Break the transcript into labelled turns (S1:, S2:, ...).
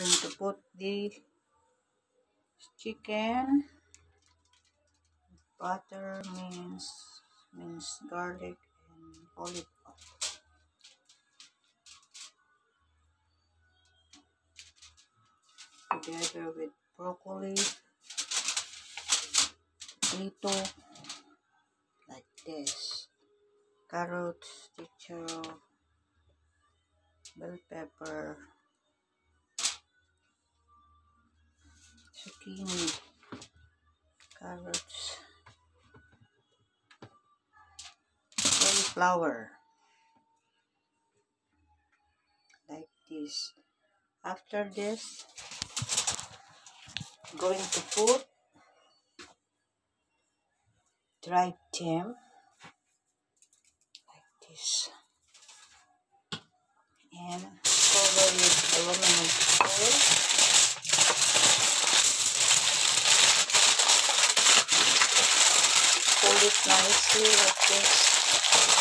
S1: going to put the chicken, butter, mince, minced garlic, and olive oil. Together with broccoli, potato, like this, carrots, chicharo, bell pepper, zucchini, carrots, cauliflower, like this. After this, going to put dried thyme, like this. And cover with aluminum foil. fold it nicely like this